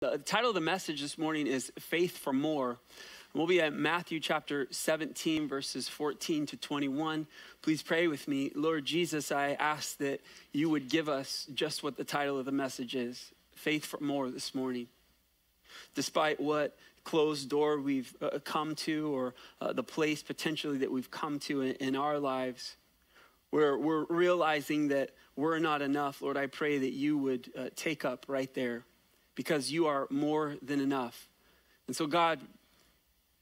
The title of the message this morning is Faith for More. We'll be at Matthew chapter 17, verses 14 to 21. Please pray with me. Lord Jesus, I ask that you would give us just what the title of the message is Faith for More this morning. Despite what closed door we've uh, come to or uh, the place potentially that we've come to in, our lives, we're, we're realizing that we're not enough. Lord, I pray that you would uh, take up right there because you are more than enough. And so, God,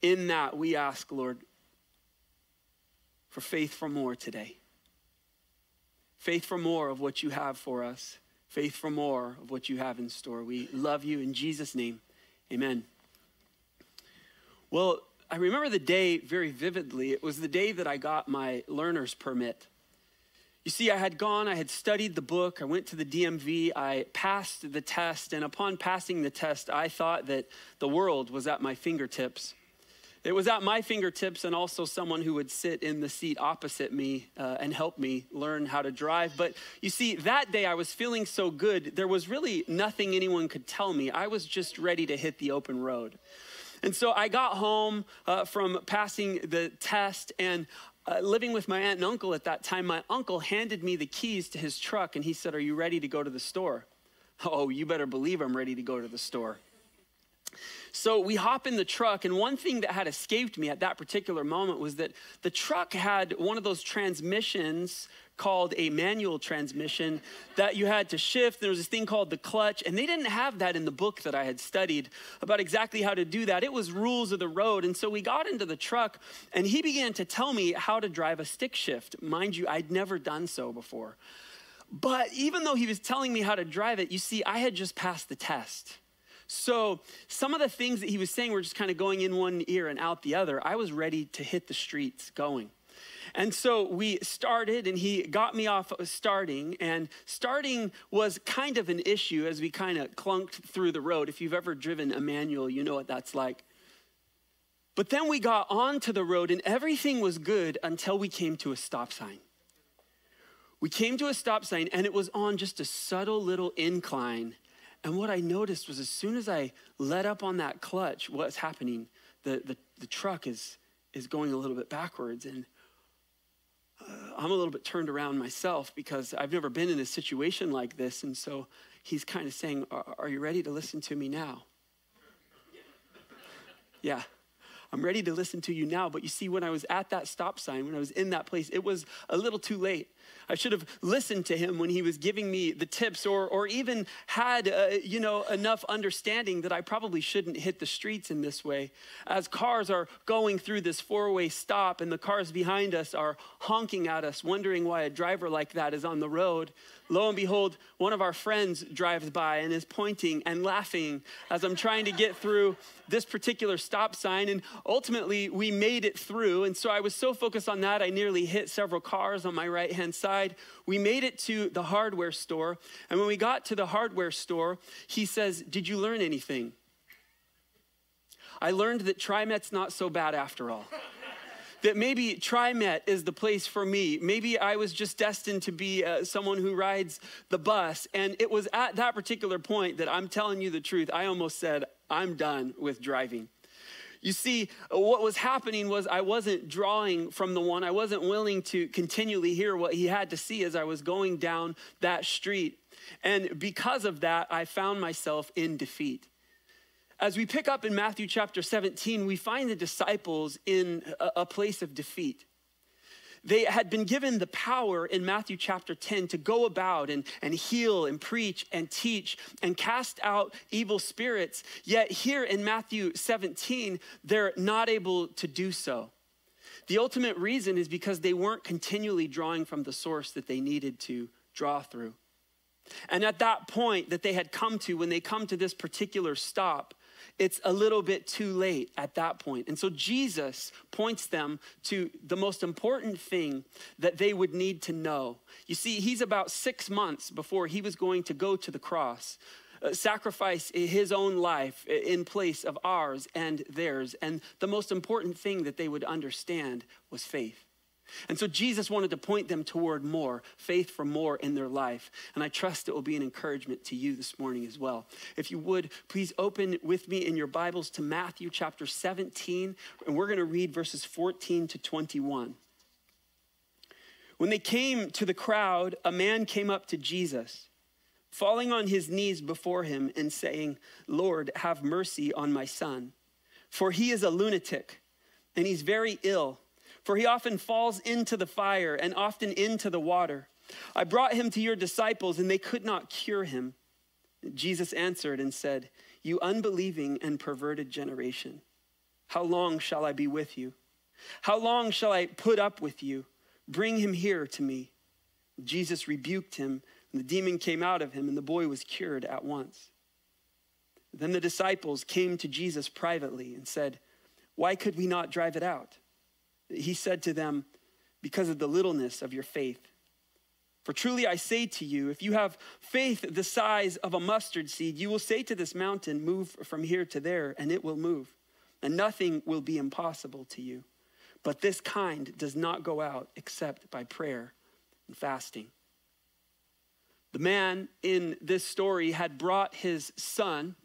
in that we ask, Lord, for faith for more today. Faith for more of what you have for us. Faith for more of what you have in store. We love you in Jesus' name. Amen. Well, I remember the day very vividly. It was the day that I got my learner's permit. You see, I had gone, I had studied the book, I went to the DMV, I passed the test, and upon passing the test, I thought that the world was at my fingertips. It was at my fingertips, and also someone who would sit in the seat opposite me uh, and help me learn how to drive. But you see, that day I was feeling so good, there was really nothing anyone could tell me. I was just ready to hit the open road. And so I got home uh, from passing the test, and uh, living with my aunt and uncle at that time, my uncle handed me the keys to his truck and he said, Are you ready to go to the store? Oh, you better believe I'm ready to go to the store. So we hop in the truck, and one thing that had escaped me at that particular moment was that the truck had one of those transmissions called a manual transmission that you had to shift. There was this thing called the clutch, and they didn't have that in the book that I had studied about exactly how to do that. It was rules of the road. And so we got into the truck, and he began to tell me how to drive a stick shift. Mind you, I'd never done so before. But even though he was telling me how to drive it, you see, I had just passed the test. So some of the things that he was saying were just kind of going in one ear and out the other. I was ready to hit the streets going. And so we started, and he got me off starting. And starting was kind of an issue as we kind of clunked through the road. If you've ever driven a manual, you know what that's like. But then we got onto the road, and everything was good until we came to a stop sign. We came to a stop sign, and it was on just a subtle little incline. And what I noticed was as soon as I let up on that clutch, what's happening? The, the, the truck is, is going a little bit backwards. And Uh, I'm a little bit turned around myself because I've never been in a situation like this. And so he's kind of saying, Are, are you ready to listen to me now? yeah. I'm ready to listen to you now. But you see, when I was at that stop sign, when I was in that place, it was a little too late. I should have listened to him when he was giving me the tips or, or even had, uh, you know, enough understanding that I probably shouldn't hit the streets in this way. As cars are going through this four-way stop and the cars behind us are honking at us, wondering why a driver like that is on the road, lo and behold, one of our friends drives by and is pointing and laughing as I'm trying to get through this particular stop sign. And ultimately, we made it through. And so I was so focused on that, I nearly hit several cars on my right hand side. We made it to the hardware store. And when we got to the hardware store, he says, Did you learn anything? I learned that TriMet's not so bad after all that maybe TriMet is the place for me. Maybe I was just destined to be uh, someone who rides the bus. And it was at that particular point that I'm telling you the truth. I almost said, I'm done with driving. You see, what was happening was I wasn't drawing from the one. I wasn't willing to continually hear what he had to see as I was going down that street. And because of that, I found myself in defeat. As we pick up in Matthew chapter 17, we find the disciples in a, place of defeat. They had been given the power in Matthew chapter 10 to go about and, and heal and preach and teach and cast out evil spirits. Yet here in Matthew 17, they're not able to do so. The ultimate reason is because they weren't continually drawing from the source that they needed to draw through. And at that point that they had come to, when they come to this particular stop, it's a little bit too late at that point. And so Jesus points them to the most important thing that they would need to know. You see, he's about six months before he was going to go to the cross. Uh, sacrifice his own life in place of ours and theirs. And the most important thing that they would understand was faith. And so Jesus wanted to point them toward more, faith for more in their life. And I trust it will be an encouragement to you this morning as well. If you would, please open with me in your Bibles to Matthew chapter 17, and we're going to read verses 14 to 21. When they came to the crowd, a man came up to Jesus, falling on his knees before him and saying, Lord, have mercy on my son, for he is a lunatic and he's very ill for he often falls into the fire and often into the water. I brought him to your disciples, and they could not cure him. Jesus answered and said, You unbelieving and perverted generation, how long shall I be with you? How long shall I put up with you? Bring him here to me. Jesus rebuked him, and the demon came out of him, and the boy was cured at once. Then the disciples came to Jesus privately and said, Why could we not drive it out? He said to them, Because of the littleness of your faith. For truly I say to you, if you have faith the size of a mustard seed, you will say to this mountain, Move from here to there, and it will move, and nothing will be impossible to you. But this kind does not go out except by prayer and fasting. The man in this story had brought his son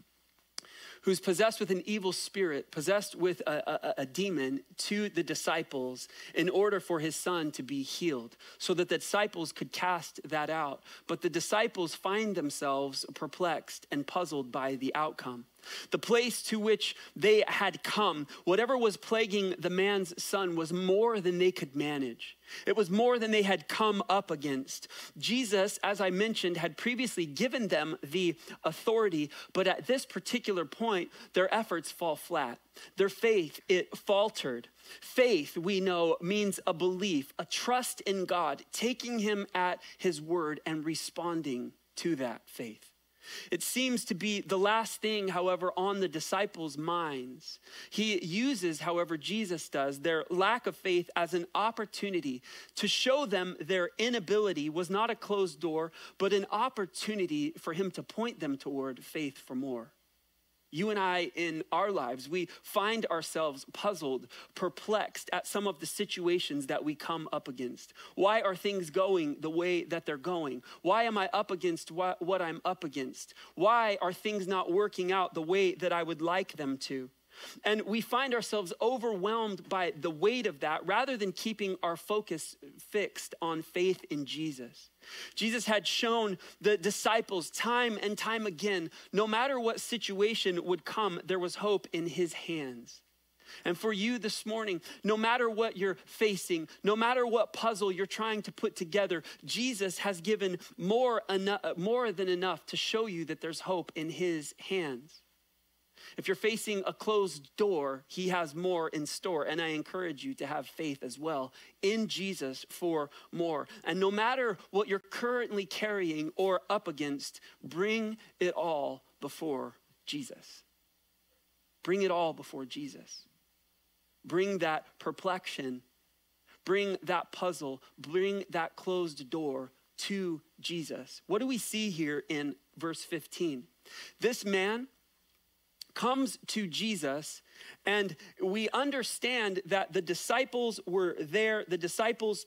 who's possessed with an evil spirit, possessed with a, a, a, demon, to the disciples in order for his son to be healed, so that the disciples could cast that out. But the disciples find themselves perplexed and puzzled by the outcome. The place to which they had come, whatever was plaguing the man's son, was more than they could manage. It was more than they had come up against. Jesus, as I mentioned, had previously given them the authority, but at this particular point, their efforts fall flat. Their faith, it faltered. Faith, we know, means a belief, a trust in God, taking Him at His word and responding to that faith. It seems to be the last thing, however, on the disciples' minds. He uses, however, Jesus does, their lack of faith as an opportunity to show them their inability was not a closed door, but an opportunity for him to point them toward faith for more. You and I, in our lives, we find ourselves puzzled, perplexed at some of the situations that we come up against. Why are things going the way that they're going? Why am I up against what, I'm up against? Why are things not working out the way that I would like them to? And we find ourselves overwhelmed by the weight of that rather than keeping our focus fixed on faith in Jesus. Jesus had shown the disciples time and time again no matter what situation would come, there was hope in his hands. And for you this morning, no matter what you're facing, no matter what puzzle you're trying to put together, Jesus has given more, more than enough to show you that there's hope in his hands. If you're facing a closed door, he has more in store. And I encourage you to have faith as well in Jesus for more. And no matter what you're currently carrying or up against, bring it all before Jesus. Bring it all before Jesus. Bring that perplexion, bring that puzzle, bring that closed door to Jesus. What do we see here in verse 15? This man comes to Jesus, and we understand that the disciples were there. The disciples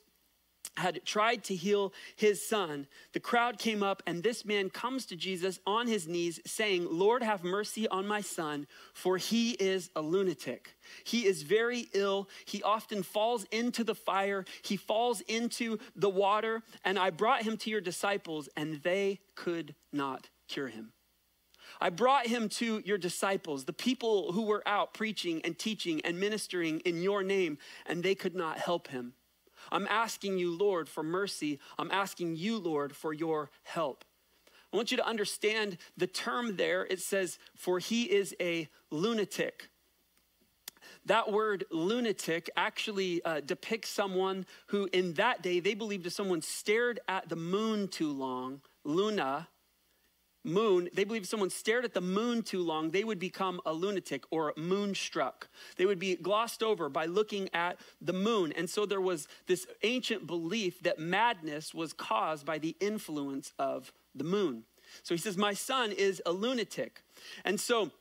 had tried to heal his son. The crowd came up, and this man comes to Jesus on his knees, saying, Lord, have mercy on my son, for he is a lunatic. He is very ill. He often falls into the fire, he falls into the water, and I brought him to your disciples, and they could not cure him. I brought him to your disciples, the people who were out preaching and teaching and ministering in your name, and they could not help him. I'm asking you, Lord, for mercy. I'm asking you, Lord, for your help. I want you to understand the term there. It says, for he is a lunatic. That word lunatic actually uh, depicts someone who, in that day, they believed if someone stared at the moon too long, luna, moon, they believe if someone stared at the moon too long, they would become a lunatic or moonstruck. They would be glossed over by looking at the moon. And so there was this ancient belief that madness was caused by the influence of the moon. So he says, My son is a lunatic. And so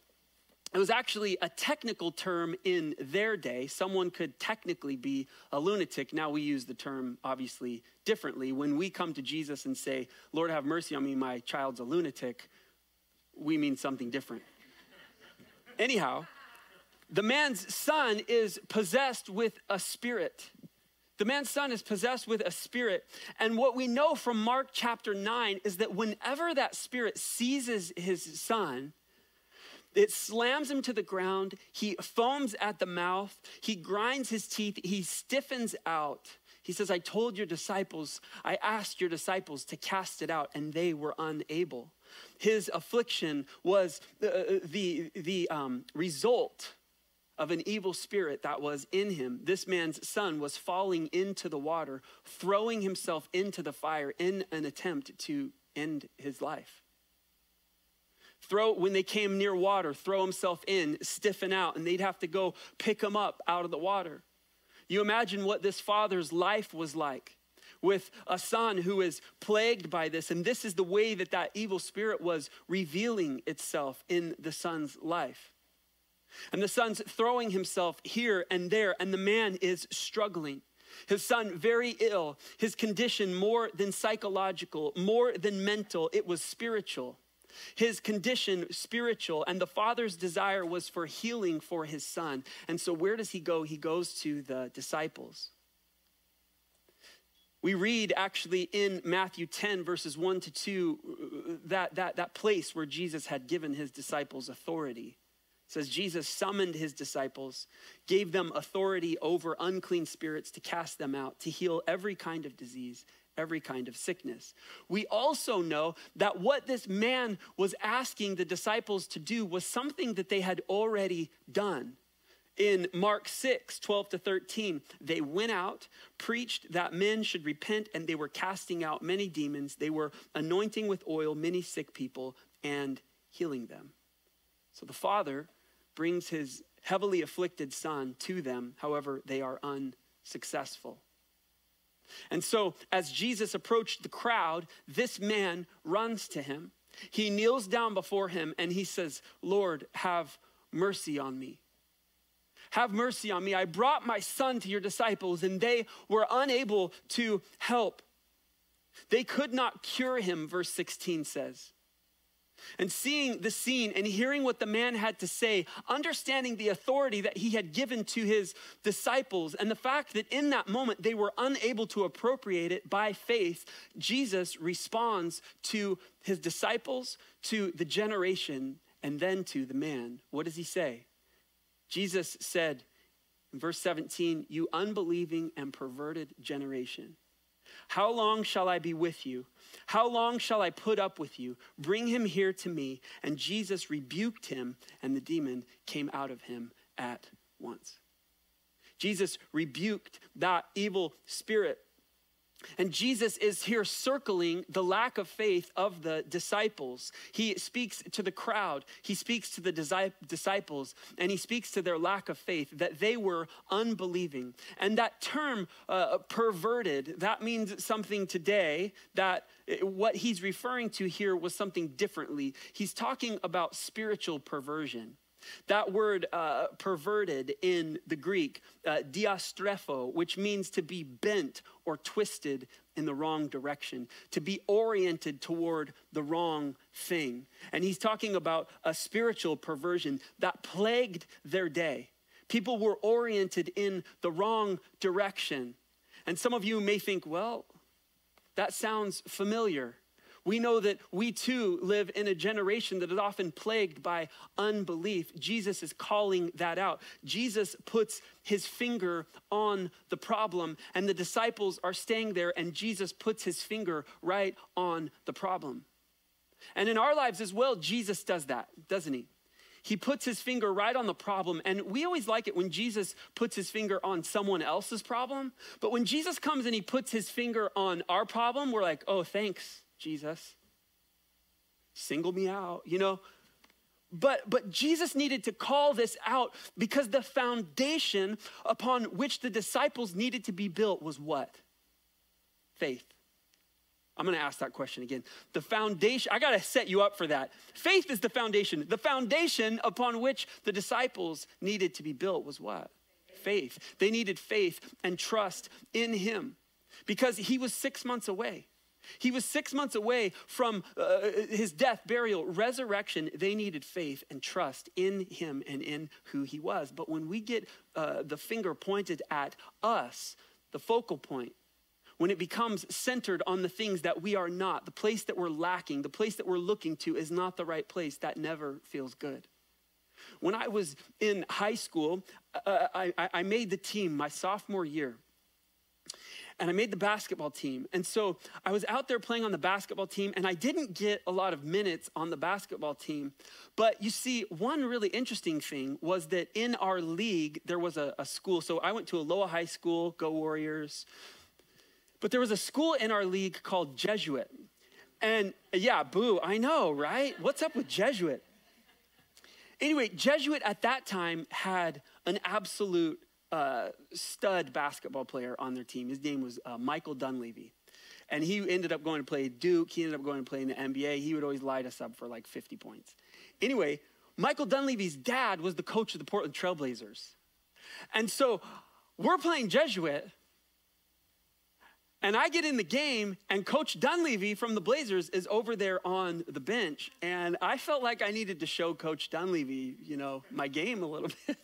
it was actually a technical term in their day. Someone could technically be a lunatic. Now we use the term obviously differently. When we come to Jesus and say, Lord, have mercy on me, my child's a lunatic, we mean something different. Anyhow, the man's son is possessed with a spirit. The man's son is possessed with a spirit. And what we know from Mark chapter 9 is that whenever that spirit seizes his son, it slams him to the ground. He foams at the mouth. He grinds his teeth. He stiffens out. He says, I told your disciples, I asked your disciples to cast it out, and they were unable. His affliction was the, the, the um, result of an evil spirit that was in him. This man's son was falling into the water, throwing himself into the fire in an attempt to end his life throw when they came near water throw himself in stiffen out and they'd have to go pick him up out of the water. You imagine what this father's life was like with a son who is plagued by this and this is the way that that evil spirit was revealing itself in the son's life. And the son's throwing himself here and there and the man is struggling. His son very ill. His condition more than psychological more than mental. It was spiritual his condition spiritual and the father's desire was for healing for his son. And so where does he go? He goes to the disciples. We read actually in matthew 10 verses 1 to 2 that, that, that place where jesus had given his disciples authority. It says jesus summoned his disciples gave them authority over unclean spirits to cast them out to heal every kind of disease every kind of sickness. We also know that what this man was asking the disciples to do was something that they had already done. In Mark 6, 12 to 13, they went out, preached that men should repent, and they were casting out many demons. They were anointing with oil many sick people and healing them. So the Father brings his heavily afflicted Son to them, however, they are unsuccessful. And so, as Jesus approached the crowd, this man runs to him. He kneels down before him and he says, Lord, have mercy on me. Have mercy on me. I brought my son to your disciples and they were unable to help. They could not cure him, verse 16 says. And seeing the scene and hearing what the man had to say, understanding the authority that he had given to his disciples, and the fact that in that moment they were unable to appropriate it by faith, Jesus responds to his disciples, to the generation, and then to the man. What does he say? Jesus said in verse 17, You unbelieving and perverted generation. How long shall I be with you? How long shall I put up with you? Bring him here to me. And Jesus rebuked him, and the demon came out of him at once. Jesus rebuked that evil spirit and Jesus is here circling the lack of faith of the disciples. He speaks to the crowd, he speaks to the disciples, and he speaks to their lack of faith, that they were unbelieving. And that term, uh, perverted, that means something today that uh, what he's referring to here was something differently. He's talking about spiritual perversion. That word uh, perverted in the Greek, uh, diastrepho, which means to be bent or twisted in the wrong direction, to be oriented toward the wrong thing. And he's talking about a spiritual perversion that plagued their day. People were oriented in the wrong direction. And some of you may think, well, that sounds familiar. We know that we too live in a generation that is often plagued by unbelief. Jesus is calling that out. Jesus puts his finger on the problem, and the disciples are staying there, and Jesus puts his finger right on the problem. And in our lives as well, Jesus does that, doesn't he? He puts his finger right on the problem. And we always like it when Jesus puts his finger on someone else's problem. But when Jesus comes and he puts his finger on our problem, we're like, oh, thanks. Jesus. Single me out, you know? But, but Jesus needed to call this out because the foundation upon which the disciples needed to be built was what? Faith. I'm going to ask that question again. The foundation, I got to set you up for that. Faith is the foundation. The foundation upon which the disciples needed to be built was what? Faith. They needed faith and trust in him because he was six months away. He was six months away from uh, his death, burial, resurrection. They needed faith and trust in him and in who he was. But when we get uh, the finger pointed at us, the focal point, when it becomes centered on the things that we are not, the place that we're lacking, the place that we're looking to is not the right place, that never feels good. When I was in high school, uh, I, I made the team my sophomore year and I made the basketball team. And so I was out there playing on the basketball team, and I didn't get a lot of minutes on the basketball team. But you see, one really interesting thing was that in our league, there was a, a school. So I went to Aloha High School, Go Warriors. But there was a school in our league called Jesuit. And yeah, boo, I know, right? What's up with Jesuit? Anyway, Jesuit at that time had an absolute stud basketball player on their team. His name was uh, Michael Dunleavy. And he ended up going to play Duke. He ended up going to play in the NBA. He would always light us up for like 50 points. Anyway, Michael Dunleavy's dad was the coach of the Portland Trailblazers. And so we're playing Jesuit. And I get in the game, and Coach Dunleavy from the Blazers is over there on the bench. And I felt like I needed to show Coach Dunleavy, you know, my game a little bit.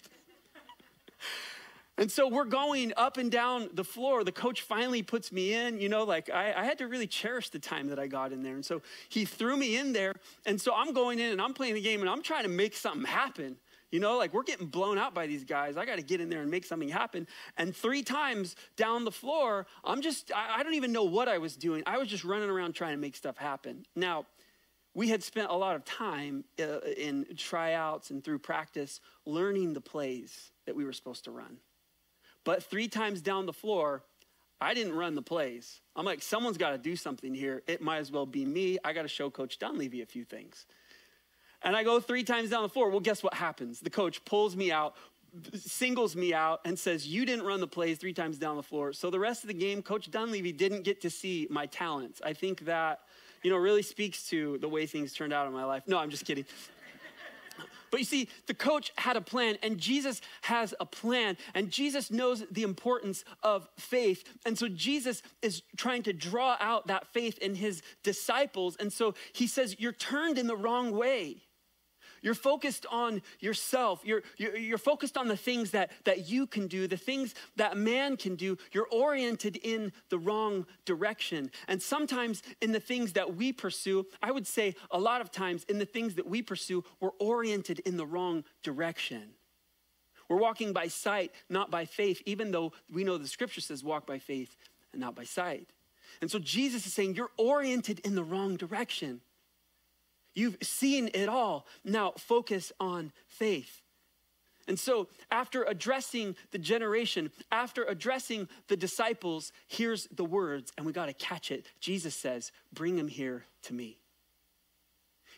And so we're going up and down the floor. The coach finally puts me in. You know, like I, I, had to really cherish the time that I got in there. And so he threw me in there. And so I'm going in and I'm playing the game and I'm trying to make something happen. You know, like we're getting blown out by these guys. I got to get in there and make something happen. And three times down the floor, I'm just, I, I don't even know what I was doing. I was just running around trying to make stuff happen. Now, we had spent a lot of time uh, in tryouts and through practice learning the plays that we were supposed to run. But three times down the floor, I didn't run the plays. I'm like, someone's got to do something here. It might as well be me. I got to show Coach Dunleavy a few things. And I go three times down the floor. Well, guess what happens? The coach pulls me out, singles me out, and says, You didn't run the plays three times down the floor. So the rest of the game, Coach Dunleavy didn't get to see my talents. I think that, you know, really speaks to the way things turned out in my life. No, I'm just kidding. But you see, the coach had a plan, and Jesus has a plan, and Jesus knows the importance of faith. And so Jesus is trying to draw out that faith in his disciples. And so he says, You're turned in the wrong way. You're focused on yourself. You're, you're, focused on the things that, that you can do, the things that man can do. You're oriented in the wrong direction. And sometimes in the things that we pursue, I would say a lot of times in the things that we pursue, we're oriented in the wrong direction. We're walking by sight, not by faith, even though we know the scripture says walk by faith and not by sight. And so Jesus is saying, You're oriented in the wrong direction. You've seen it all. Now focus on faith. And so, after addressing the generation, after addressing the disciples, here's the words, and we got to catch it. Jesus says, Bring him here to me.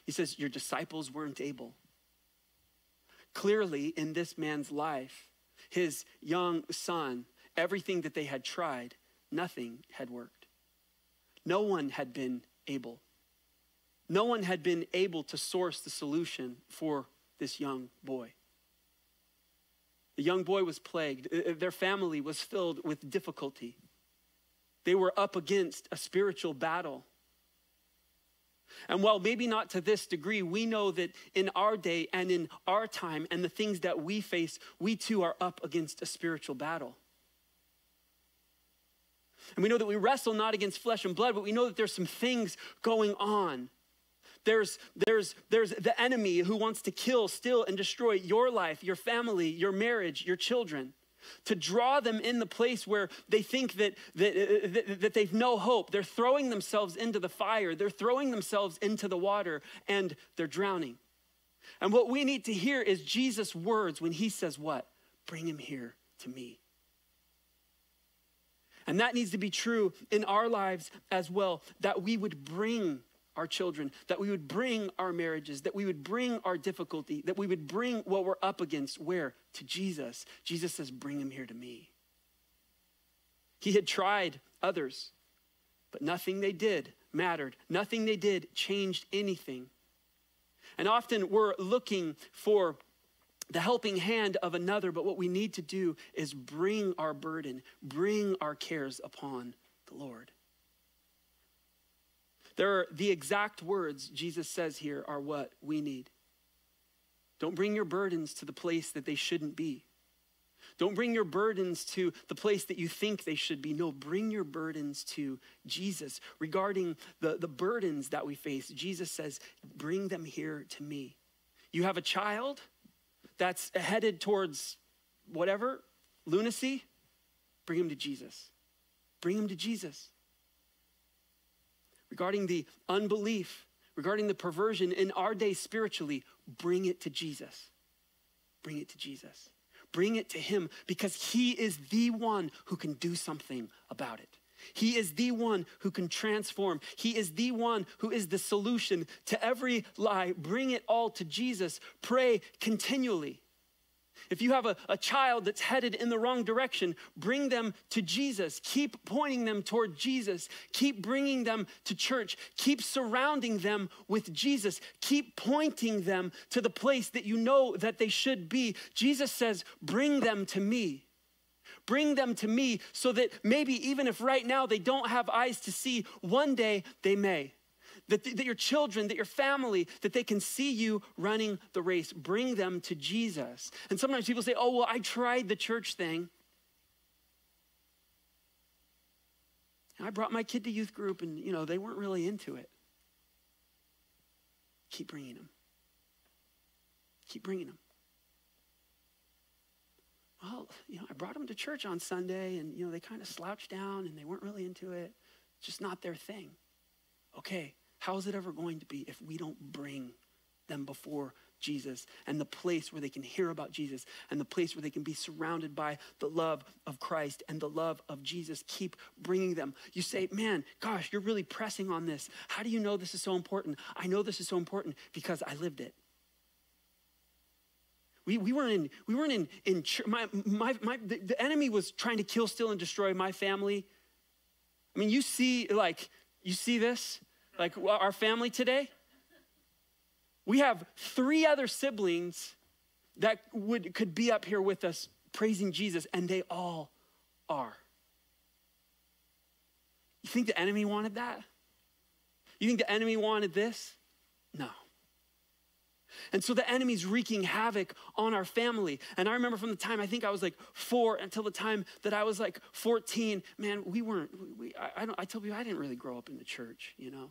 He says, Your disciples weren't able. Clearly, in this man's life, his young son, everything that they had tried, nothing had worked. No one had been able. No one had been able to source the solution for this young boy. The young boy was plagued. Uh, uh, their family was filled with difficulty. They were up against a spiritual battle. And while maybe not to this degree, we know that in our day and in our time and the things that we face, we too are up against a spiritual battle. And we know that we wrestle not against flesh and blood, but we know that there's some things going on there's, there's, there's the enemy who wants to kill, steal, and destroy your life, your family, your marriage, your children. To draw them in the place where they think that, that, uh, that, that they've no hope. They're throwing themselves into the fire, they're throwing themselves into the water, and they're drowning. And what we need to hear is Jesus' words when he says, What? Bring him here to me. And that needs to be true in our lives as well, that we would bring our children, that we would bring our marriages, that we would bring our difficulty, that we would bring what we're up against where? To Jesus. Jesus says, Bring him here to me. He had tried others, but nothing they did mattered. Nothing they did changed anything. And often we're looking for the helping hand of another, but what we need to do is bring our burden, bring our cares upon the Lord. There are the exact words Jesus says here are what we need. Don't bring your burdens to the place that they shouldn't be. Don't bring your burdens to the place that you think they should be. No, bring your burdens to Jesus. Regarding the, the burdens that we face, Jesus says, bring them here to me. You have a child that's headed towards whatever, lunacy, bring him to Jesus. Bring him to Jesus. Regarding the unbelief, regarding the perversion in our day spiritually, bring it to Jesus. Bring it to Jesus. Bring it to Him because He is the one who can do something about it. He is the one who can transform. He is the one who is the solution to every lie. Bring it all to Jesus. Pray continually. If you have a, a child that's headed in the wrong direction, bring them to Jesus. Keep pointing them toward Jesus. Keep bringing them to church. Keep surrounding them with Jesus. Keep pointing them to the place that you know that they should be. Jesus says, Bring them to me. Bring them to me so that maybe even if right now they don't have eyes to see, one day they may that, that your children, that your family, that they can see you running the race. Bring them to Jesus. And sometimes people say, oh, well, I tried the church thing. And I brought my kid to youth group and, you know, they weren't really into it. Keep bringing them. Keep bringing them. Well, you know, I brought them to church on Sunday and, you know, they kind of slouched down and they weren't really into it. It's just not their thing. Okay, how is it ever going to be if we don't bring them before Jesus and the place where they can hear about Jesus and the place where they can be surrounded by the love of Christ and the love of Jesus. Keep bringing them. You say, man, gosh, you're really pressing on this. How do you know this is so important? I know this is so important because I lived it. We, we weren't in, we weren't in, in my, my, my, the, the enemy was trying to kill, steal, and destroy my family. I mean, you see, like, you see this? Like our family today, we have three other siblings that would could be up here with us praising Jesus, and they all are. You think the enemy wanted that? You think the enemy wanted this? No. And so the enemy's wreaking havoc on our family. And I remember from the time I think I was like four until the time that I was like 14, man, we weren't, we, I, I, I tell people I didn't really grow up in the church, you know.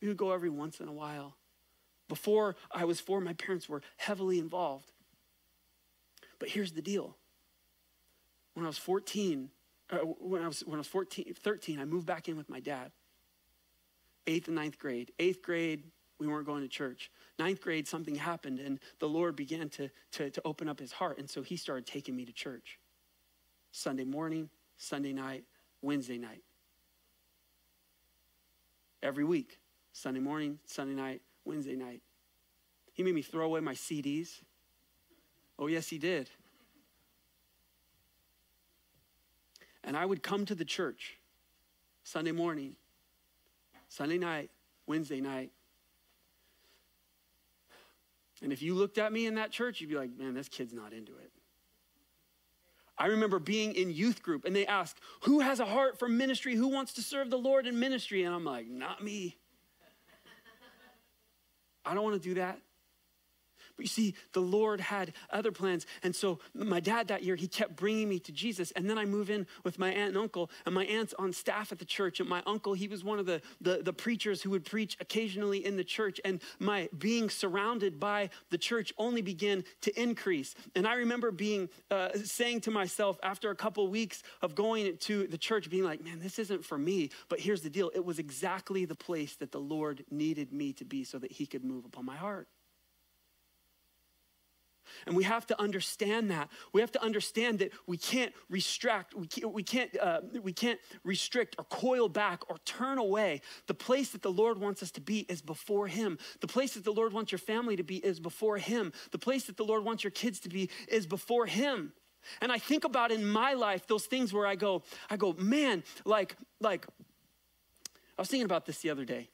We would go every once in a while. Before I was four, my parents were heavily involved. But here's the deal. When I was 14, uh, when, I was, when I was 14, 13, I moved back in with my dad. Eighth and ninth grade. Eighth grade, we weren't going to church. Ninth grade, something happened, and the Lord began to, to, to open up his heart. And so he started taking me to church Sunday morning, Sunday night, Wednesday night. Every week. Sunday morning, Sunday night, Wednesday night. He made me throw away my CDs. Oh, yes, he did. And I would come to the church Sunday morning, Sunday night, Wednesday night. And if you looked at me in that church, you'd be like, man, this kid's not into it. I remember being in youth group and they asked, Who has a heart for ministry? Who wants to serve the Lord in ministry? And I'm like, Not me. I don't want to do that. But you see, the Lord had other plans. And so my dad that year, he kept bringing me to Jesus. And then I move in with my aunt and uncle, and my aunt's on staff at the church. And my uncle, he was one of the, the, the preachers who would preach occasionally in the church. And my being surrounded by the church only began to increase. And I remember being, uh, saying to myself after a couple weeks of going to the church, being like, man, this isn't for me. But here's the deal it was exactly the place that the Lord needed me to be so that he could move upon my heart. And we have to understand that. We have to understand that we can't restrict, we can't, we can't, uh, we can't restrict or coil back or turn away. The place that the Lord wants us to be is before Him. The place that the Lord wants your family to be is before Him. The place that the Lord wants your kids to be is before Him. And I think about in my life those things where I go, I go, man, like, like, I was thinking about this the other day.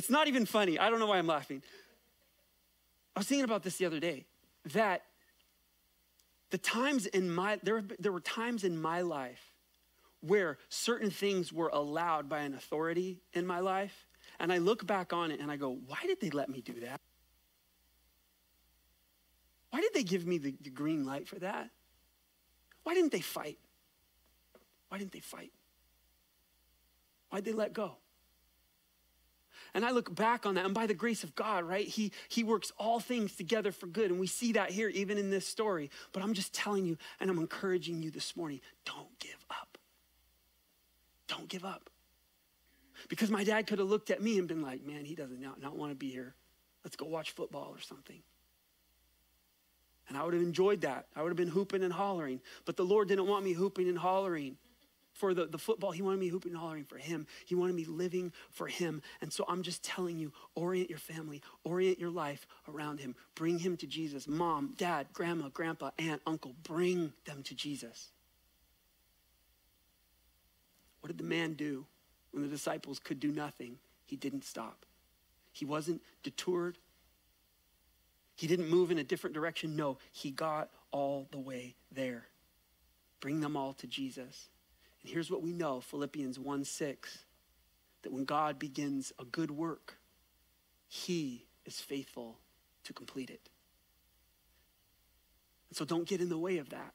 It's not even funny. I don't know why I'm laughing. I was thinking about this the other day that the times in my there, there were times in my life where certain things were allowed by an authority in my life and i look back on it and i go why did they let me do that? Why did they give me the, the green light for that? Why didn't they fight? Why didn't they fight? Why'd they let go and I look back on that, and by the grace of God, right, he, he works all things together for good. And we see that here, even in this story. But I'm just telling you, and I'm encouraging you this morning don't give up. Don't give up. Because my dad could have looked at me and been like, man, he doesn't not, not want to be here. Let's go watch football or something. And I would have enjoyed that. I would have been hooping and hollering. But the Lord didn't want me hooping and hollering for the, the football. He wanted me hooping and hollering for him. He wanted me living for him. And so I'm just telling you orient your family, orient your life around him. Bring him to Jesus. Mom, dad, grandma, grandpa, aunt, uncle, bring them to Jesus. What did the man do when the disciples could do nothing? He didn't stop. He wasn't detoured. He didn't move in a different direction. No, he got all the way there. Bring them all to Jesus. And here's what we know Philippians 1 6 that when God begins a good work, he is faithful to complete it. And so don't get in the way of that.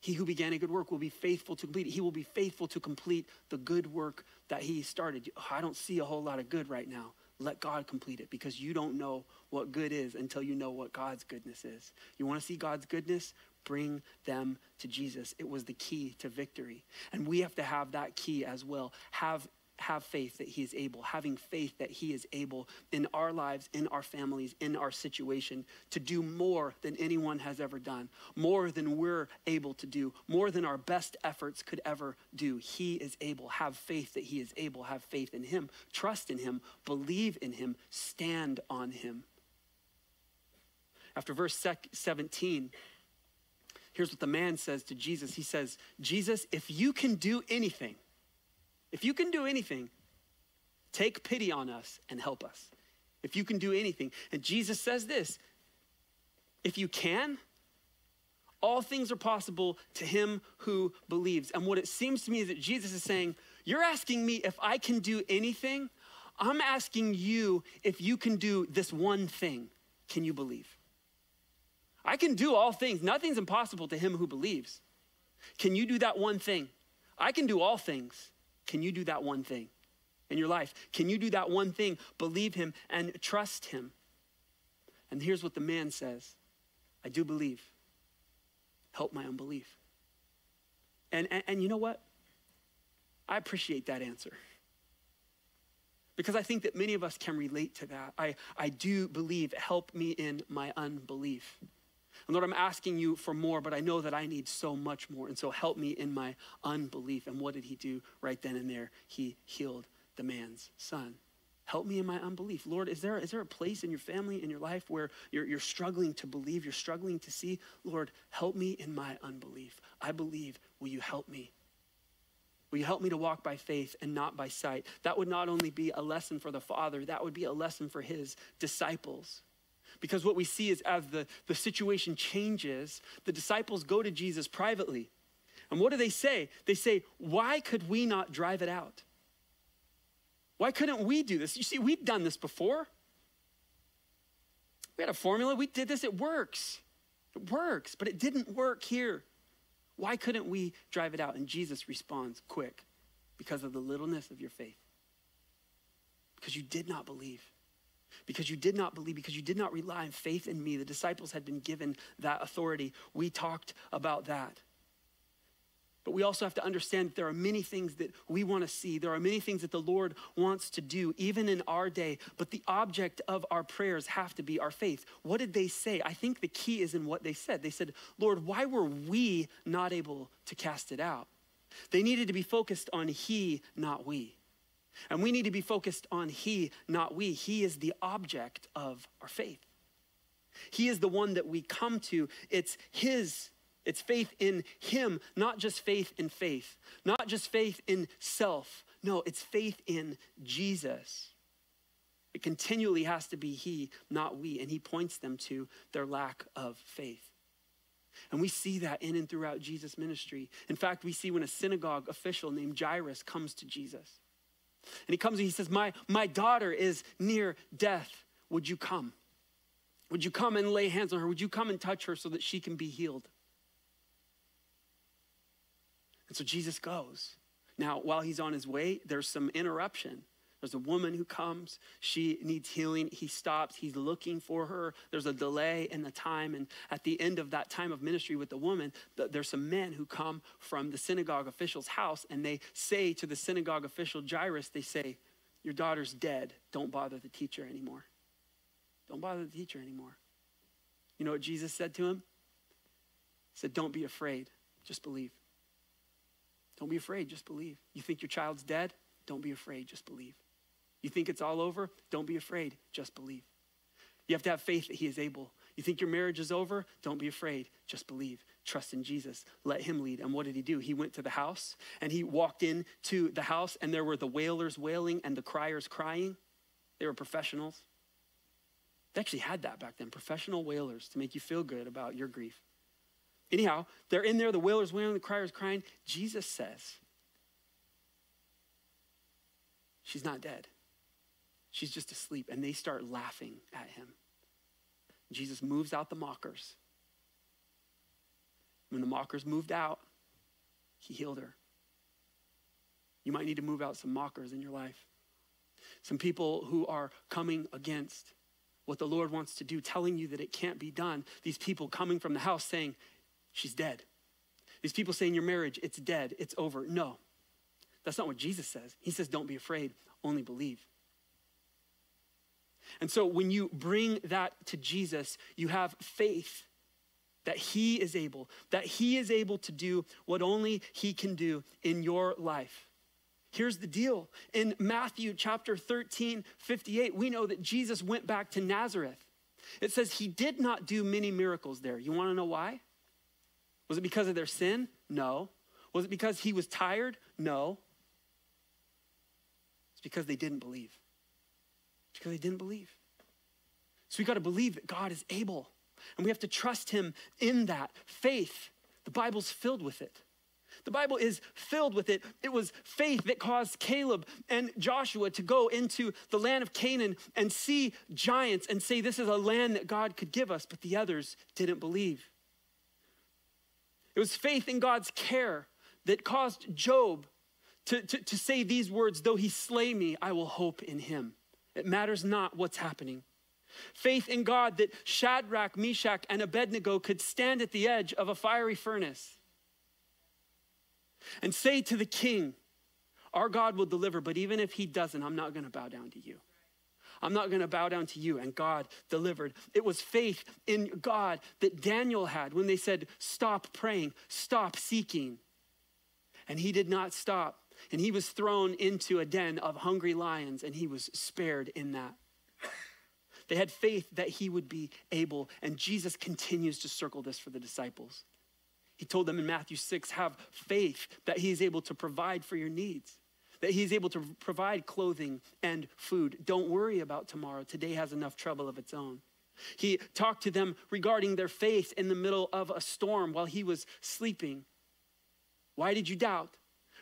He who began a good work will be faithful to complete it. He will be faithful to complete the good work that he started. I don't see a whole lot of good right now. Let God complete it because you don't know what good is until you know what God's goodness is. You want to see God's goodness? Bring them to Jesus. It was the key to victory. And we have to have that key as well. Have have faith that he is able, having faith that he is able in our lives, in our families, in our situation to do more than anyone has ever done, more than we're able to do, more than our best efforts could ever do. He is able. Have faith that he is able. Have faith in him. Trust in him. Believe in him. Stand on him. After verse 17, Here's what the man says to Jesus He says, Jesus, if you can do anything, if you can do anything, take pity on us and help us. If you can do anything. And Jesus says this if you can, all things are possible to him who believes. And what it seems to me is that Jesus is saying, You're asking me if I can do anything. I'm asking you if you can do this one thing. Can you believe? I can do all things. Nothing's impossible to him who believes. Can you do that one thing? I can do all things. Can you do that one thing in your life? Can you do that one thing? Believe him and trust him. And here's what the man says I do believe. Help my unbelief. And, and, and you know what? I appreciate that answer because I think that many of us can relate to that. I, I do believe, help me in my unbelief. And Lord, I'm asking you for more, but I know that I need so much more. And so help me in my unbelief. And what did he do right then and there? He healed the man's son. Help me in my unbelief. Lord, is there, is there a place in your family, in your life, where you're, you're struggling to believe, you're struggling to see? Lord, help me in my unbelief. I believe. Will you help me? Will you help me to walk by faith and not by sight? That would not only be a lesson for the Father, that would be a lesson for his disciples. Because what we see is as the, the situation changes, the disciples go to Jesus privately. And what do they say? They say, Why could we not drive it out? Why couldn't we do this? You see, we've done this before. We had a formula, we did this, it works. It works, but it didn't work here. Why couldn't we drive it out? And Jesus responds quick because of the littleness of your faith. Because you did not believe because you did not believe, because you did not rely on faith in me. The disciples had been given that authority. We talked about that. But we also have to understand that there are many things that we want to see. There are many things that the Lord wants to do, even in our day. But the object of our prayers have to be our faith. What did they say? I think the key is in what they said. They said, Lord, why were we not able to cast it out? They needed to be focused on He, not we. And we need to be focused on He, not we. He is the object of our faith. He is the one that we come to. It's His It's faith in Him, not just faith in faith, not just faith in self. No, it's faith in Jesus. It continually has to be He, not we. And He points them to their lack of faith. And we see that in and throughout Jesus' ministry. In fact, we see when a synagogue official named Jairus comes to Jesus. And he comes and he says, My, my daughter is near death. Would you come? Would you come and lay hands on her? Would you come and touch her so that she can be healed? And so Jesus goes. Now, while he's on his way, there's some interruption. There's a woman who comes. She needs healing. He stops. He's looking for her. There's a delay in the time. And at the end of that time of ministry with the woman, there's some men who come from the synagogue official's house and they say to the synagogue official, Jairus, they say, Your daughter's dead. Don't bother the teacher anymore. Don't bother the teacher anymore. You know what Jesus said to him? He said, Don't be afraid. Just believe. Don't be afraid. Just believe. You think your child's dead? Don't be afraid. Just believe. You think it's all over? Don't be afraid. Just believe. You have to have faith that He is able. You think your marriage is over? Don't be afraid. Just believe. Trust in Jesus. Let Him lead. And what did He do? He went to the house and He walked into the house, and there were the wailers wailing and the criers crying. They were professionals. They actually had that back then professional wailers to make you feel good about your grief. Anyhow, they're in there, the wailers wailing, the criers crying. Jesus says, She's not dead. She's just asleep. And they start laughing at him. Jesus moves out the mockers. When the mockers moved out, he healed her. You might need to move out some mockers in your life. Some people who are coming against what the Lord wants to do, telling you that it can't be done. These people coming from the house saying, She's dead. These people saying, Your marriage, it's dead, it's over. No, that's not what Jesus says. He says, Don't be afraid, only believe. And so when you bring that to Jesus, you have faith that He is able, that He is able to do what only He can do in your life. Here's the deal. In Matthew chapter 13, 58, we know that Jesus went back to Nazareth. It says he did not do many miracles there. You want to know why? Was it because of their sin? No. Was it because he was tired? No. It's because they didn't believe because they didn't believe. So we got to believe that God is able. And we have to trust him in that. Faith, the Bible's filled with it. The Bible is filled with it. It was faith that caused Caleb and Joshua to go into the land of Canaan and see giants and say, This is a land that God could give us, but the others didn't believe. It was faith in God's care that caused Job to, to, to say these words Though he slay me, I will hope in him. It matters not what's happening. Faith in God that Shadrach, Meshach, and Abednego could stand at the edge of a fiery furnace and say to the king, Our God will deliver, but even if he doesn't, I'm not going to bow down to you. I'm not going to bow down to you. And God delivered. It was faith in God that Daniel had when they said, Stop praying, stop seeking. And he did not stop. And he was thrown into a den of hungry lions, and he was spared in that. They had faith that he would be able, and Jesus continues to circle this for the disciples. He told them in Matthew 6 have faith that he is able to provide for your needs, that he's able to provide clothing and food. Don't worry about tomorrow. Today has enough trouble of its own. He talked to them regarding their faith in the middle of a storm while he was sleeping. Why did you doubt?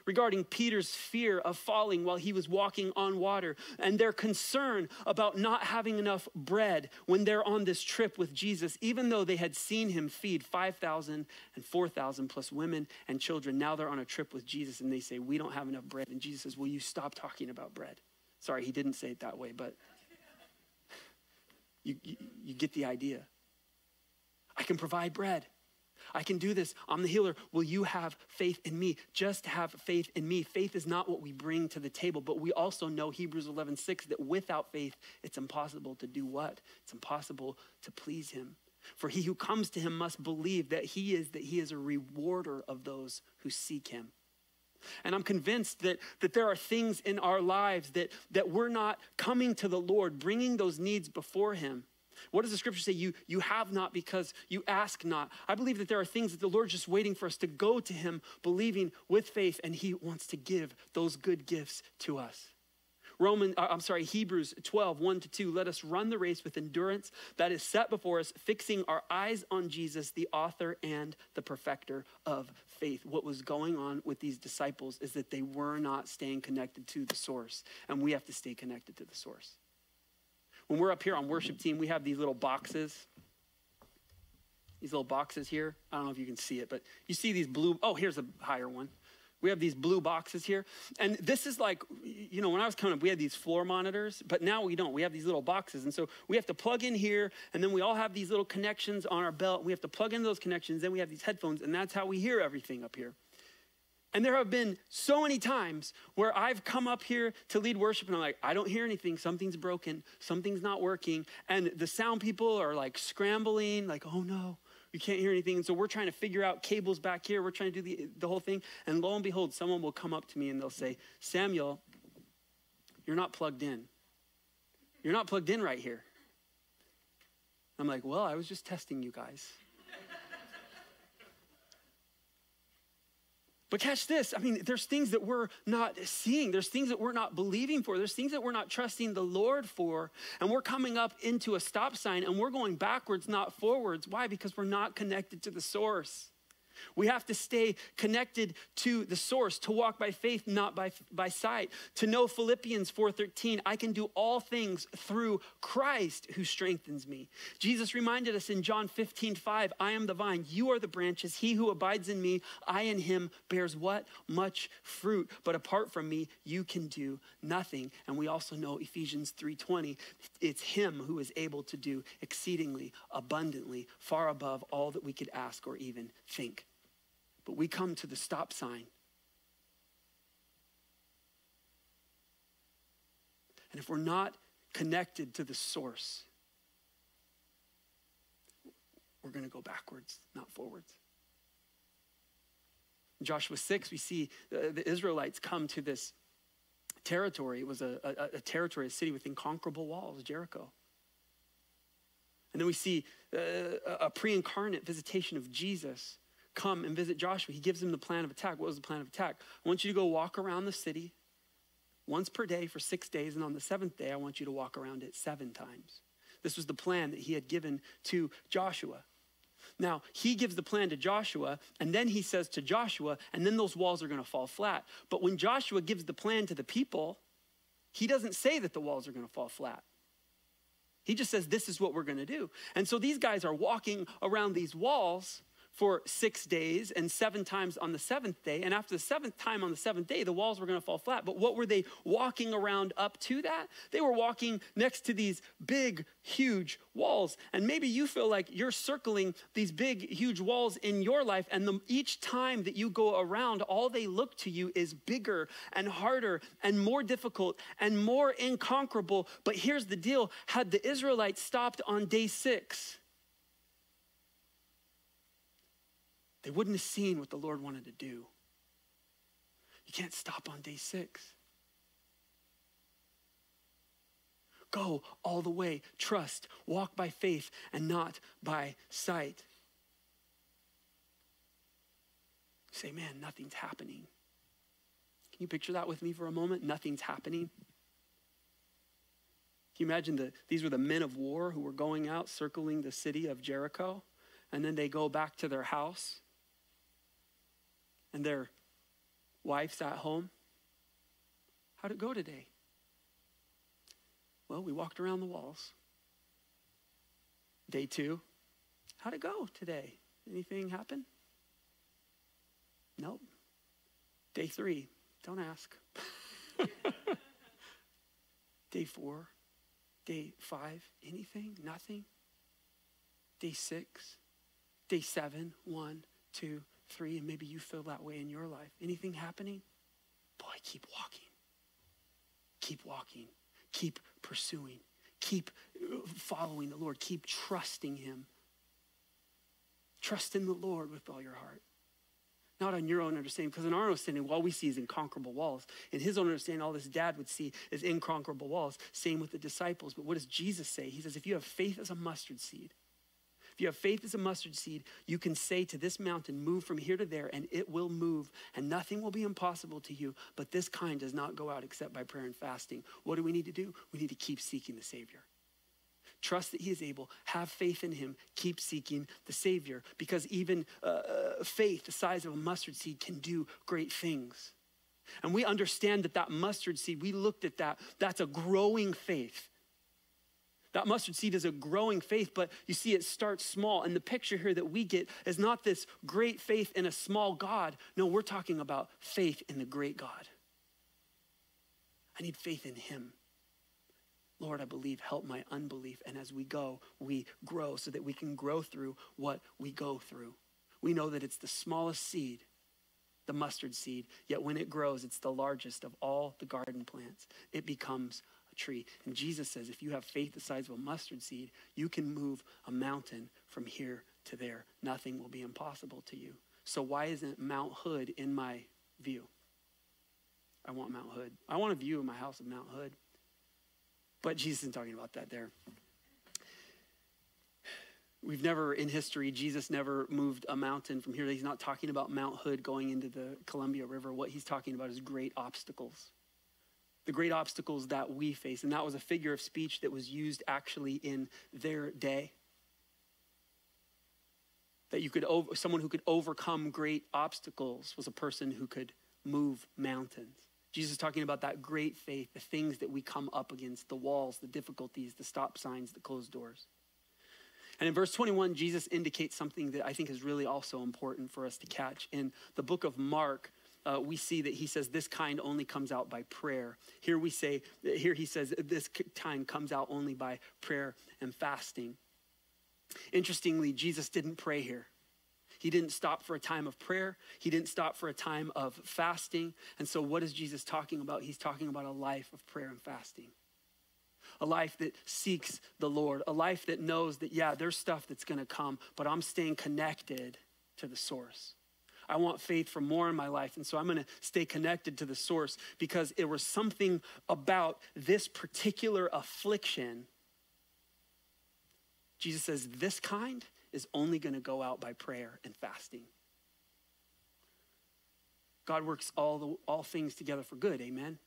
Regarding Peter's fear of falling while he was walking on water and their concern about not having enough bread when they're on this trip with Jesus, even though they had seen him feed 5,000 and 4,000 plus women and children. Now they're on a trip with Jesus and they say, We don't have enough bread. And Jesus says, Will you stop talking about bread? Sorry, he didn't say it that way, but you, you, you get the idea. I can provide bread. I can do this. I'm the healer. Will you have faith in me? Just have faith in me. Faith is not what we bring to the table, but we also know Hebrews 11 6 that without faith, it's impossible to do what? It's impossible to please him. For he who comes to him must believe that he is that he is a rewarder of those who seek him. And I'm convinced that, that there are things in our lives that, that we're not coming to the Lord, bringing those needs before him What does the scripture say? You, you have not because you ask not. I believe that there are things that the Lord's just waiting for us to go to Him, believing with faith, and He wants to give those good gifts to us. Roman, uh, I'm sorry, Hebrews 12, 1 to 2. Let us run the race with endurance that is set before us, fixing our eyes on Jesus, the author and the perfecter of faith. What was going on with these disciples is that they were not staying connected to the source, and we have to stay connected to the source. When we're up here on worship team, we have these little boxes. These little boxes here. I don't know if you can see it, but you see these blue. Oh, here's a higher one. We have these blue boxes here. And this is like, you know, when I was coming up, we had these floor monitors, but now we don't. We have these little boxes. And so we have to plug in here, and then we all have these little connections on our belt. We have to plug in those connections, then we have these headphones, and that's how we hear everything up here. And there have been so many times where I've come up here to lead worship and I'm like, I don't hear anything. Something's broken. Something's not working. And the sound people are like scrambling, like, oh no, you can't hear anything. And so we're trying to figure out cables back here. We're trying to do the, the whole thing. And lo and behold, someone will come up to me and they'll say, Samuel, you're not plugged in. You're not plugged in right here. I'm like, well, I was just testing you guys. But catch this. I mean, there's things that we're not seeing. There's things that we're not believing for. There's things that we're not trusting the Lord for. And we're coming up into a stop sign and we're going backwards, not forwards. Why? Because we're not connected to the source. We have to stay connected to the source, to walk by faith, not by, by sight. To know Philippians 4:13, I can do all things through Christ who strengthens me. Jesus reminded us in John 15, 5, I am the vine, you are the branches. He who abides in me, I in him bears what? Much fruit. But apart from me, you can do nothing. And we also know Ephesians 3:20, it's him who is able to do exceedingly abundantly, far above all that we could ask or even think. But we come to the stop sign. And if we're not connected to the source, we're going to go backwards, not forwards. In Joshua 6, we see the, the Israelites come to this territory. It was a, a, a, territory, a city with inconquerable walls, Jericho. And then we see uh, a pre incarnate visitation of Jesus come and visit Joshua, he gives him the plan of attack. What was the plan of attack? I want you to go walk around the city once per day for six days, and on the seventh day, I want you to walk around it seven times. This was the plan that he had given to Joshua. Now, he gives the plan to Joshua, and then he says to Joshua, and then those walls are going to fall flat. But when Joshua gives the plan to the people, he doesn't say that the walls are going to fall flat. He just says, This is what we're going to do. And so these guys are walking around these walls for six days and seven times on the seventh day. And after the seventh time on the seventh day, the walls were going to fall flat. But what were they walking around up to that? They were walking next to these big, huge walls. And maybe you feel like you're circling these big, huge walls in your life. And the, each time that you go around, all they look to you is bigger and harder and more difficult and more inconquerable. But here's the deal had the Israelites stopped on day six, they wouldn't have seen what the Lord wanted to do. You can't stop on day six. Go all the way, trust, walk by faith and not by sight. say, man, nothing's happening. Can you picture that with me for a moment? Nothing's happening. Can you imagine that these were the men of war who were going out circling the city of Jericho, and then they go back to their house and their wife's at home. How'd it go today? Well, we walked around the walls. Day two, how'd it go today? Anything happen? Nope. Day three, don't ask. day four, day five, anything? Nothing? Day six, day seven, one, two, three, and maybe you feel that way in your life. Anything happening? Boy, keep walking. Keep walking. Keep pursuing. Keep uh, following the Lord. Keep trusting Him. Trust in the Lord with all your heart. not on your own understanding, because in our understanding, all we see is inconquerable walls. In his own understanding, all this dad would see is inconquerable walls. Same with the disciples. But what does Jesus say? He says, if you have faith as a mustard seed, if you have faith as a mustard seed, you can say to this mountain, move from here to there, and it will move, and nothing will be impossible to you. But this kind does not go out except by prayer and fasting. What do we need to do? We need to keep seeking the Savior. Trust that He is able. Have faith in Him. Keep seeking the Savior because even uh, uh, faith, the size of a mustard seed, can do great things. And we understand that that mustard seed, we looked at that, that's a growing faith. That mustard seed is a growing faith, but you see, it starts small. And the picture here that we get is not this great faith in a small God. No, we're talking about faith in the great God. I need faith in Him. Lord, I believe, help my unbelief. And as we go, we grow so that we can grow through what we go through. We know that it's the smallest seed, the mustard seed, yet when it grows, it's the largest of all the garden plants. It becomes tree. And Jesus says, if you have faith the size of a mustard seed, you can move a mountain from here to there. Nothing will be impossible to you. So, why isn't Mount Hood in my view? I want Mount Hood. I want a view of my house of Mount Hood. But Jesus isn't talking about that there. We've never, in history, Jesus never moved a mountain from here. He's not talking about Mount Hood going into the Columbia River. What he's talking about is great obstacles. The great obstacles that we face. And that was a figure of speech that was used actually in their day. That you could, over, someone who could overcome great obstacles was a person who could move mountains. Jesus is talking about that great faith, the things that we come up against, the walls, the difficulties, the stop signs, the closed doors. And in verse 21, Jesus indicates something that I think is really also important for us to catch. In the book of Mark, uh, we see that he says this kind only comes out by prayer. Here we say, here he says this kind comes out only by prayer and fasting. Interestingly, Jesus didn't pray here. He didn't stop for a time of prayer. He didn't stop for a time of fasting. And so, what is Jesus talking about? He's talking about a life of prayer and fasting. A life that seeks the Lord, a life that knows that, yeah, there's stuff that's going to come, but I'm staying connected to the source. I want faith for more in my life. And so I'm going to stay connected to the source because it was something about this particular affliction. Jesus says, This kind is only going to go out by prayer and fasting. God works all, the, all things together for good, amen?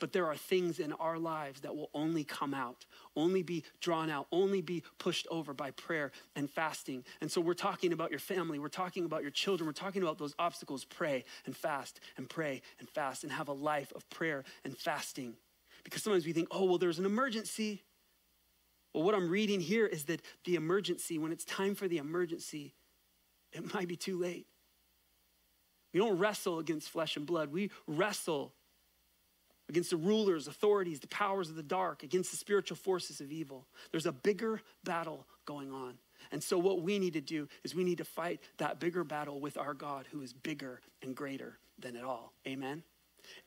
But there are things in our lives that will only come out, only be drawn out, only be pushed over by prayer and fasting. And so we're talking about your family, we're talking about your children, we're talking about those obstacles. Pray and fast and pray and fast and have a life of prayer and fasting. Because sometimes we think, oh, well, there's an emergency. Well, what I'm reading here is that the emergency, when it's time for the emergency, it might be too late. We don't wrestle against flesh and blood. We wrestle against the rulers, authorities, the powers of the dark, against the spiritual forces of evil. There's a bigger battle going on. And so, what we need to do is we need to fight that bigger battle with our God who is bigger and greater than it all. Amen?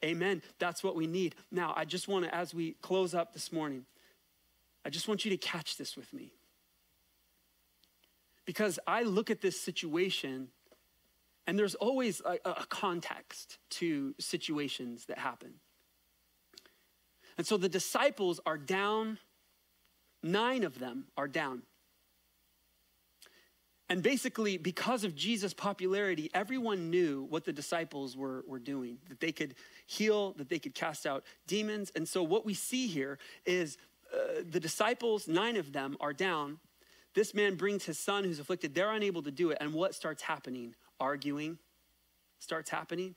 Amen. That's what we need. Now, I just want to, as we close up this morning, I just want you to catch this with me. Because I look at this situation, and there's always a, a, context to situations that happen. And so the disciples are down, nine of them are down. And basically, because of Jesus' popularity, everyone knew what the disciples were, were doing that they could heal, that they could cast out demons. And so, what we see here is uh, the disciples, nine of them, are down. This man brings his son who's afflicted. They're unable to do it. And what starts happening? Arguing starts happening.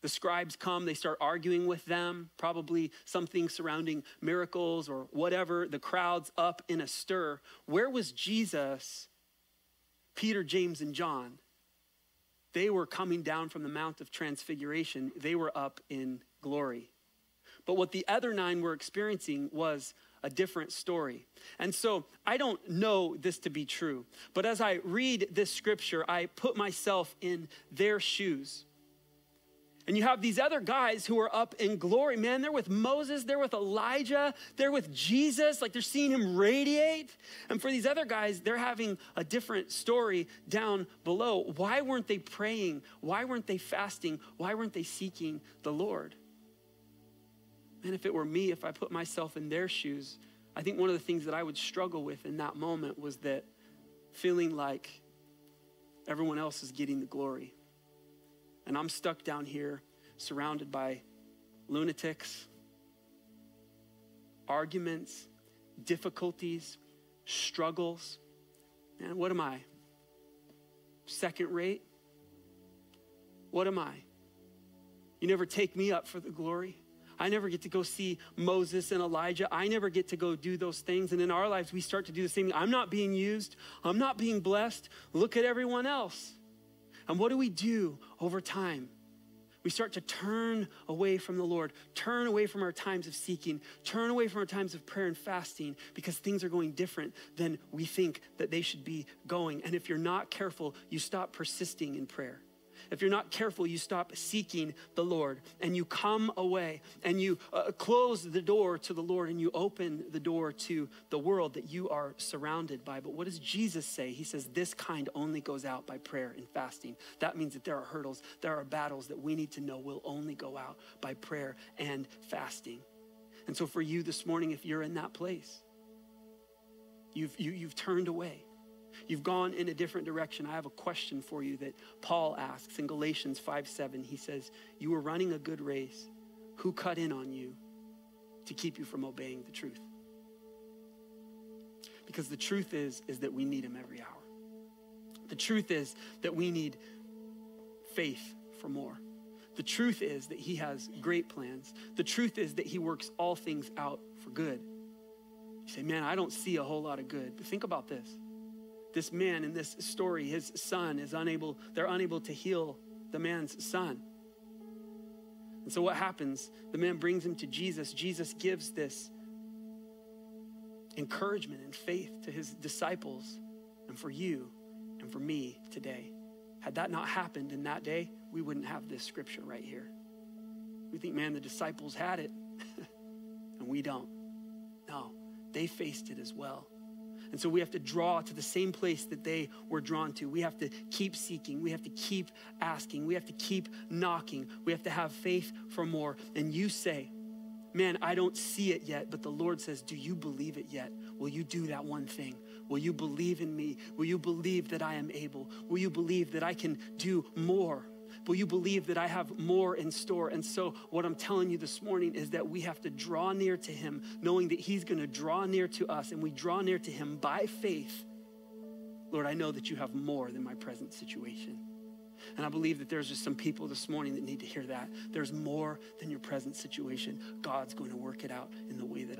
The scribes come, they start arguing with them, probably something surrounding miracles or whatever. The crowd's up in a stir. Where was Jesus, Peter, James, and John? They were coming down from the Mount of Transfiguration, they were up in glory. But what the other nine were experiencing was a different story. And so I don't know this to be true, but as I read this scripture, I put myself in their shoes. And you have these other guys who are up in glory. Man, they're with Moses, they're with Elijah, they're with Jesus, like they're seeing him radiate. And for these other guys, they're having a different story down below. Why weren't they praying? Why weren't they fasting? Why weren't they seeking the Lord? And if it were me, if I put myself in their shoes, I think one of the things that I would struggle with in that moment was that feeling like everyone else is getting the glory and I'm stuck down here surrounded by lunatics, arguments, difficulties, struggles. Man, what am I? Second rate? What am I? You never take me up for the glory. I never get to go see Moses and Elijah. I never get to go do those things. And in our lives, we start to do the same. I'm not being used. I'm not being blessed. Look at everyone else. And what do we do over time? We start to turn away from the Lord, turn away from our times of seeking, turn away from our times of prayer and fasting because things are going different than we think that they should be going. And if you're not careful, you stop persisting in prayer. If you're not careful, you stop seeking the Lord and you come away and you uh, close the door to the Lord and you open the door to the world that you are surrounded by. But what does Jesus say? He says, This kind only goes out by prayer and fasting. That means that there are hurdles, there are battles that we need to know will only go out by prayer and fasting. And so, for you this morning, if you're in that place, you've, you, have you have turned away You've gone in a different direction. I have a question for you that Paul asks in Galatians 5 7. He says, You were running a good race. Who cut in on you to keep you from obeying the truth? Because the truth is, is that we need him every hour. The truth is that we need faith for more. The truth is that he has great plans. The truth is that he works all things out for good. You say, man, I don't see a whole lot of good. But think about this this man in this story, his son is unable, they're unable to heal the man's son. And so what happens? The man brings him to Jesus. Jesus gives this encouragement and faith to his disciples and for you and for me today. Had that not happened in that day, we wouldn't have this scripture right here. We think, man, the disciples had it, and we don't. No, they faced it as well. And so we have to draw to the same place that they were drawn to. We have to keep seeking. We have to keep asking. We have to keep knocking. We have to have faith for more. And you say, Man, I don't see it yet, but the Lord says, Do you believe it yet? Will you do that one thing? Will you believe in me? Will you believe that I am able? Will you believe that I can do more? Will you believe that I have more in store? And so, what I'm telling you this morning is that we have to draw near to Him, knowing that He's going to draw near to us, and we draw near to Him by faith. Lord, I know that you have more than my present situation. And I believe that there's just some people this morning that need to hear that. There's more than your present situation. God's going to work it out in the way that